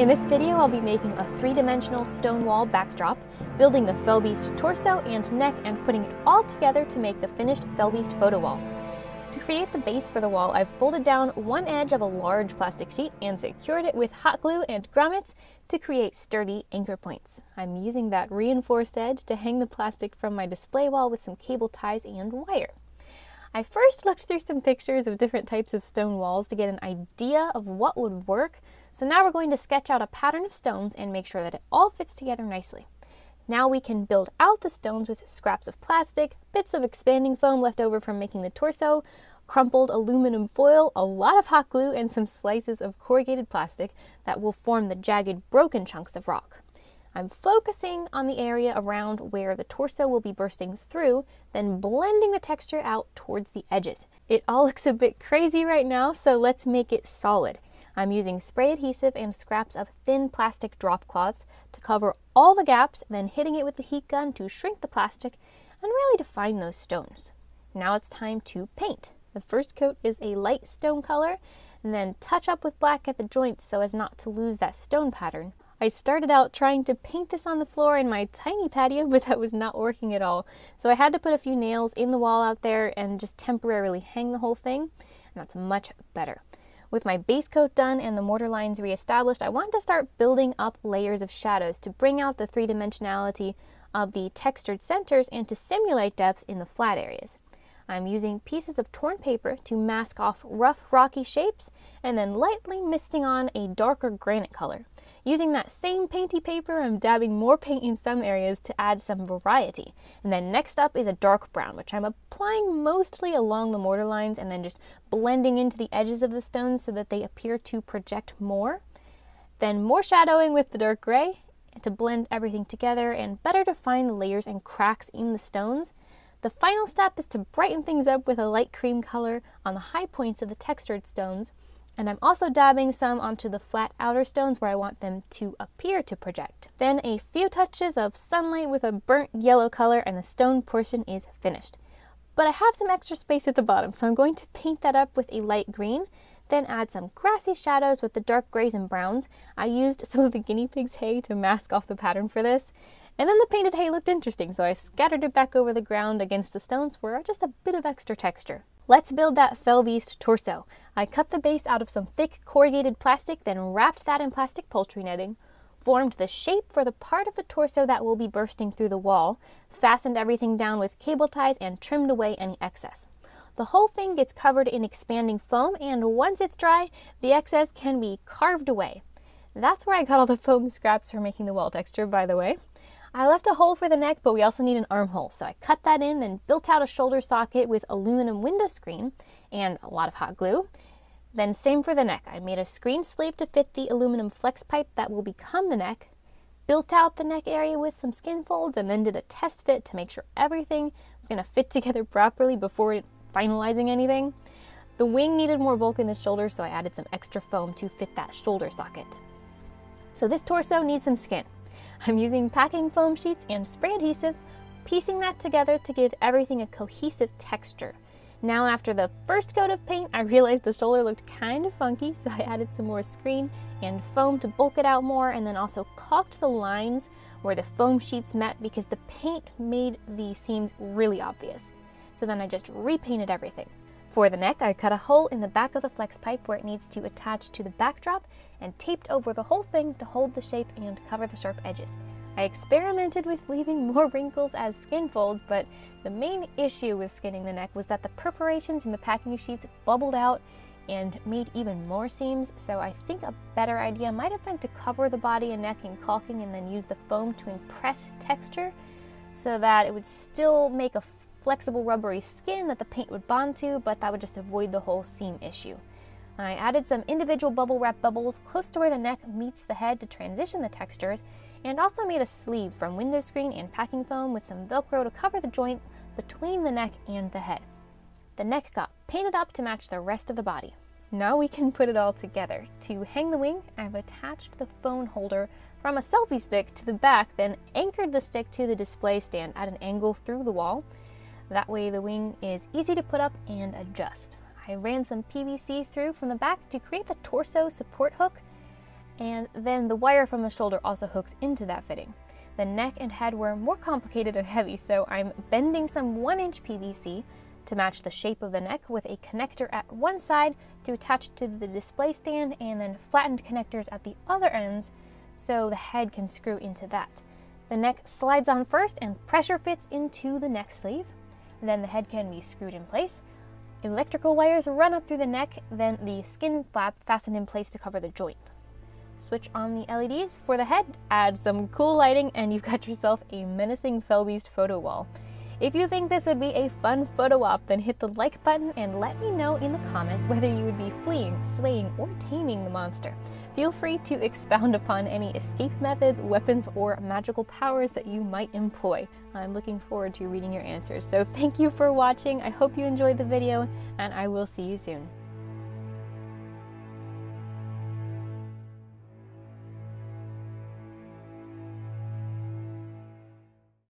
In this video, I'll be making a three-dimensional stone wall backdrop, building the fell beast torso and neck, and putting it all together to make the finished fell beast photo wall. To create the base for the wall, I've folded down one edge of a large plastic sheet and secured it with hot glue and grommets to create sturdy anchor points. I'm using that reinforced edge to hang the plastic from my display wall with some cable ties and wire. I first looked through some pictures of different types of stone walls to get an idea of what would work, so now we're going to sketch out a pattern of stones and make sure that it all fits together nicely. Now we can build out the stones with scraps of plastic, bits of expanding foam left over from making the torso, crumpled aluminum foil, a lot of hot glue, and some slices of corrugated plastic that will form the jagged, broken chunks of rock. I'm focusing on the area around where the torso will be bursting through, then blending the texture out towards the edges. It all looks a bit crazy right now, so let's make it solid. I'm using spray adhesive and scraps of thin plastic drop cloths to cover all the gaps, then hitting it with the heat gun to shrink the plastic and really define those stones. Now it's time to paint. The first coat is a light stone color, and then touch up with black at the joints so as not to lose that stone pattern. I started out trying to paint this on the floor in my tiny patio, but that was not working at all. So I had to put a few nails in the wall out there and just temporarily hang the whole thing, and that's much better. With my base coat done and the mortar lines reestablished, I wanted to start building up layers of shadows to bring out the three-dimensionality of the textured centers and to simulate depth in the flat areas. I'm using pieces of torn paper to mask off rough rocky shapes and then lightly misting on a darker granite color. Using that same painty paper, I'm dabbing more paint in some areas to add some variety. And then next up is a dark brown, which I'm applying mostly along the mortar lines and then just blending into the edges of the stones so that they appear to project more. Then more shadowing with the dark gray to blend everything together and better define the layers and cracks in the stones. The final step is to brighten things up with a light cream color on the high points of the textured stones and I'm also dabbing some onto the flat outer stones where I want them to appear to project. Then a few touches of sunlight with a burnt yellow color and the stone portion is finished. But I have some extra space at the bottom, so I'm going to paint that up with a light green, then add some grassy shadows with the dark grays and browns. I used some of the guinea pig's hay to mask off the pattern for this. And then the painted hay looked interesting, so I scattered it back over the ground against the stones for just a bit of extra texture. Let's build that fell beast torso. I cut the base out of some thick corrugated plastic, then wrapped that in plastic poultry netting, formed the shape for the part of the torso that will be bursting through the wall, fastened everything down with cable ties, and trimmed away any excess. The whole thing gets covered in expanding foam, and once it's dry, the excess can be carved away. That's where I got all the foam scraps for making the wall texture, by the way. I left a hole for the neck, but we also need an armhole. So I cut that in, then built out a shoulder socket with aluminum window screen and a lot of hot glue. Then same for the neck. I made a screen sleeve to fit the aluminum flex pipe that will become the neck, built out the neck area with some skin folds, and then did a test fit to make sure everything was gonna fit together properly before finalizing anything. The wing needed more bulk in the shoulder, so I added some extra foam to fit that shoulder socket. So this torso needs some skin. I'm using packing foam sheets and spray adhesive, piecing that together to give everything a cohesive texture. Now after the first coat of paint, I realized the shoulder looked kind of funky, so I added some more screen and foam to bulk it out more, and then also caulked the lines where the foam sheets met because the paint made the seams really obvious. So then I just repainted everything. For the neck, I cut a hole in the back of the flex pipe where it needs to attach to the backdrop and taped over the whole thing to hold the shape and cover the sharp edges. I experimented with leaving more wrinkles as skin folds, but the main issue with skinning the neck was that the perforations in the packing sheets bubbled out and made even more seams, so I think a better idea might have been to cover the body and neck in caulking and then use the foam to impress texture so that it would still make a flexible rubbery skin that the paint would bond to, but that would just avoid the whole seam issue. I added some individual bubble wrap bubbles close to where the neck meets the head to transition the textures, and also made a sleeve from window screen and packing foam with some velcro to cover the joint between the neck and the head. The neck got painted up to match the rest of the body. Now we can put it all together. To hang the wing, I've attached the phone holder from a selfie stick to the back, then anchored the stick to the display stand at an angle through the wall, that way the wing is easy to put up and adjust. I ran some PVC through from the back to create the torso support hook and then the wire from the shoulder also hooks into that fitting. The neck and head were more complicated and heavy, so I'm bending some 1 inch PVC to match the shape of the neck with a connector at one side to attach to the display stand and then flattened connectors at the other ends so the head can screw into that. The neck slides on first and pressure fits into the neck sleeve. Then the head can be screwed in place. Electrical wires run up through the neck, then the skin flap fastened in place to cover the joint. Switch on the LEDs for the head, add some cool lighting, and you've got yourself a menacing fell beast photo wall. If you think this would be a fun photo op, then hit the like button and let me know in the comments whether you would be fleeing, slaying, or taming the monster. Feel free to expound upon any escape methods, weapons, or magical powers that you might employ. I'm looking forward to reading your answers. So thank you for watching. I hope you enjoyed the video, and I will see you soon.